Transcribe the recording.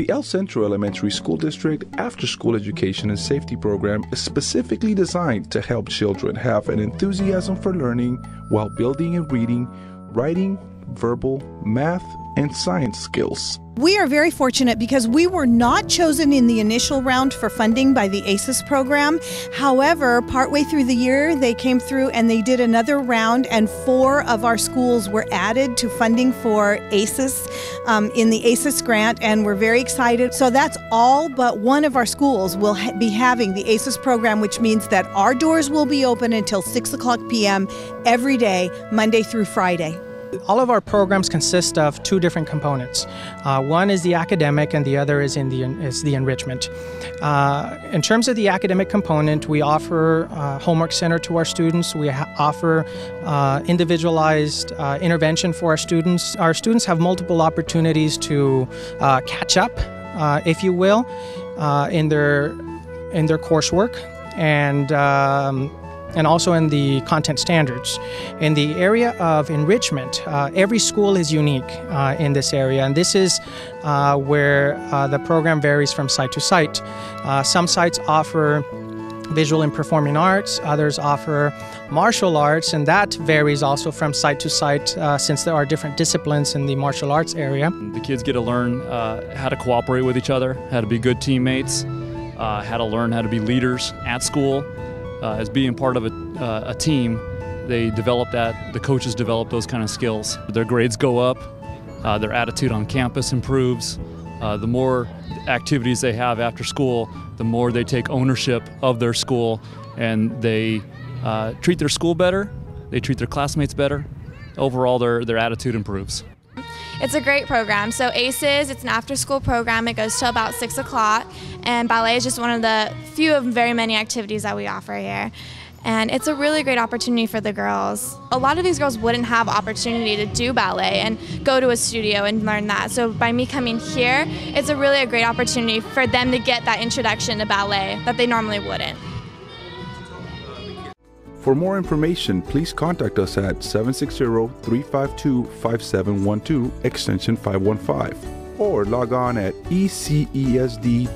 The El Centro Elementary School District After School Education and Safety Program is specifically designed to help children have an enthusiasm for learning while building and reading, writing, verbal, math, and science skills. We are very fortunate because we were not chosen in the initial round for funding by the ASES program. However, partway through the year, they came through and they did another round, and four of our schools were added to funding for ASES um, in the ASES grant, and we're very excited. So that's all but one of our schools will ha- be having the ASES program, which means that our doors will be open until 6 o'clock p.m. every day, Monday through Friday. All of our programs consist of two different components. Uh, one is the academic, and the other is in the is the enrichment. Uh, in terms of the academic component, we offer uh, homework center to our students. We offer uh, individualized uh, intervention for our students. Our students have multiple opportunities to uh, catch up, if you will, in their in their coursework and. Um, and also in the content standards. In the area of enrichment, uh, every school is unique uh, in this area, and this is uh, where uh, the program varies from site to site. Uh, some sites offer visual and performing arts, others offer martial arts, and that varies also from site to site uh, since there are different disciplines in the martial arts area. The kids get to learn how to cooperate with each other, how to be good teammates, how to learn how to be leaders at school uh, as being part of a, uh, a team, they develop that, the coaches develop those kind of skills. Their grades go up, uh, their attitude on campus improves. Uh, the more activities they have after school, the more they take ownership of their school and they uh, treat their school better, they treat their classmates better. Overall, their, their attitude improves. It's a great program. So ASES, it's an after-school program. It goes till about six o'clock, and ballet is just one of the few of very many activities that we offer here. And it's a really great opportunity for the girls. A lot of these girls wouldn't have opportunity to do ballet and go to a studio and learn that. So by me coming here, it's a really a great opportunity for them to get that introduction to ballet that they normally wouldn't. For more information, please contact us at 760 352 5712, extension 515, or log on at ecesd.org.